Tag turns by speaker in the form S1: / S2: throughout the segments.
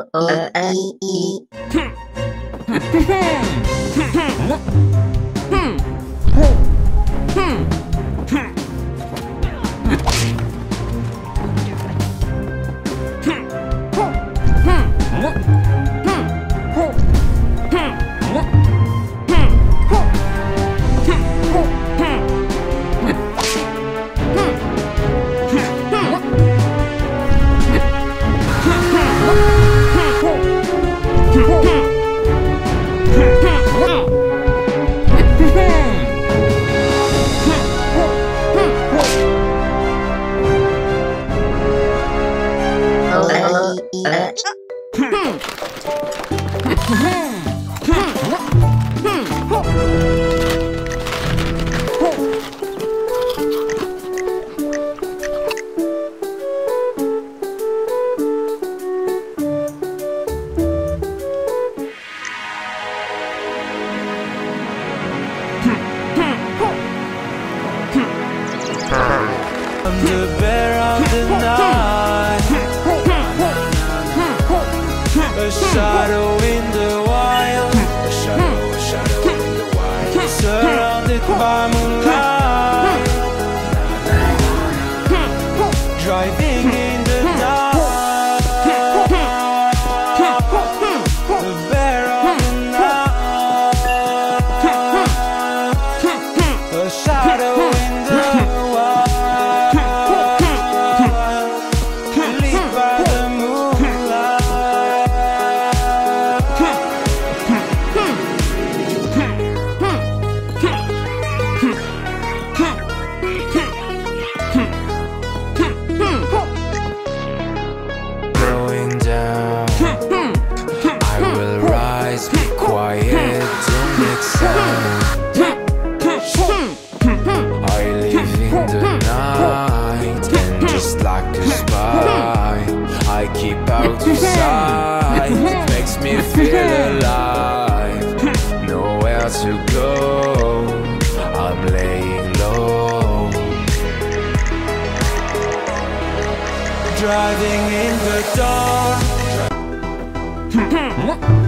S1: O O N E.
S2: me feel alive. Nowhere to go. I'm laying low. Driving in the dark.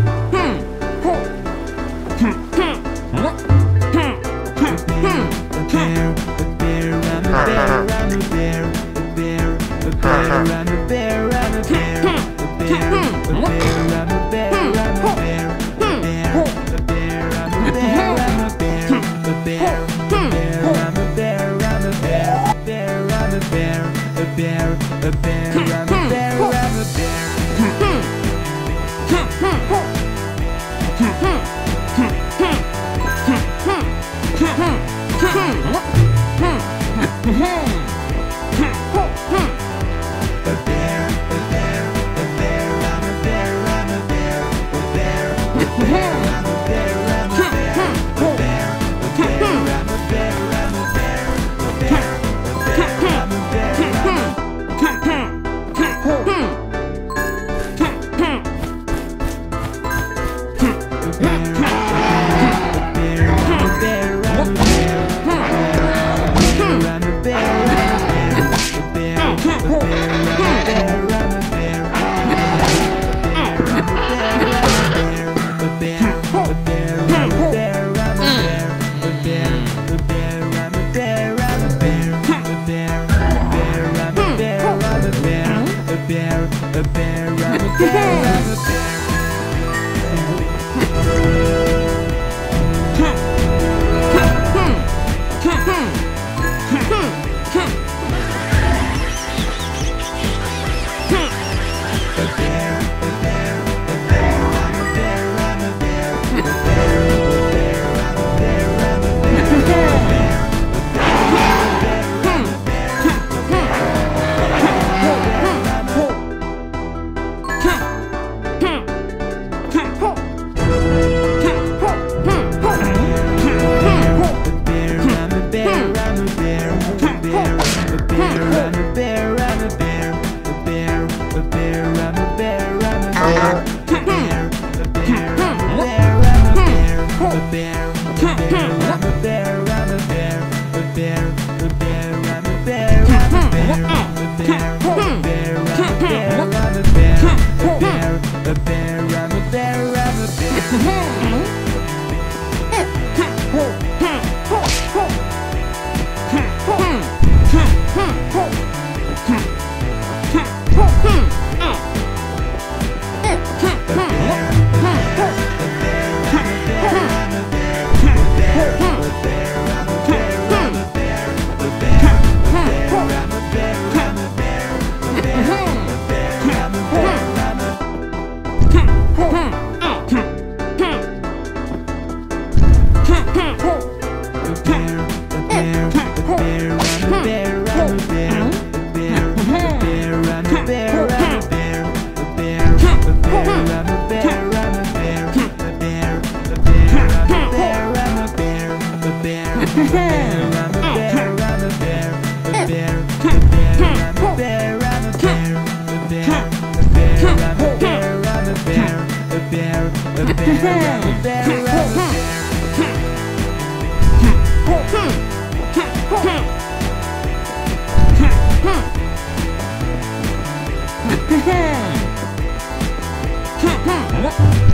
S2: bear, bear, bear, bear. Ha ha!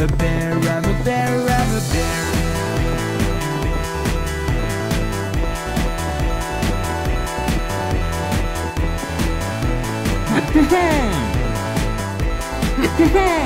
S2: A bear, I'm a bear, I'm a bear. Ha
S1: ha!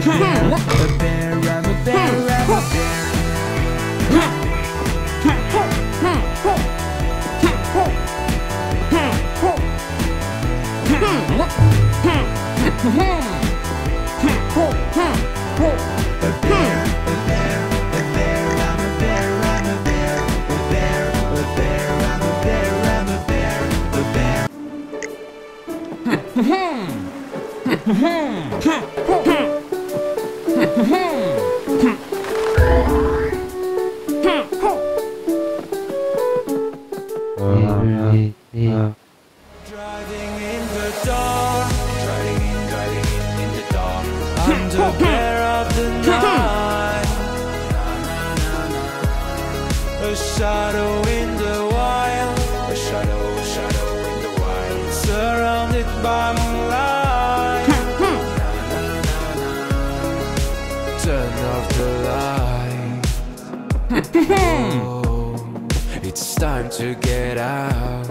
S1: Driving time to get out.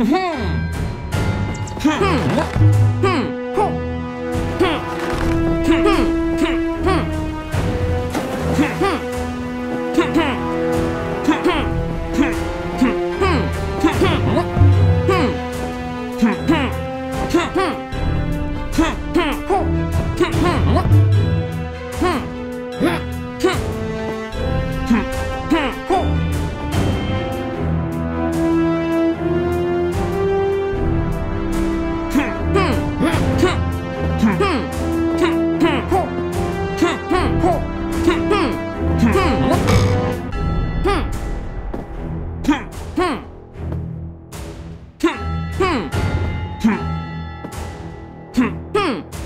S1: Hmm. Hmm. hmm. Hmm.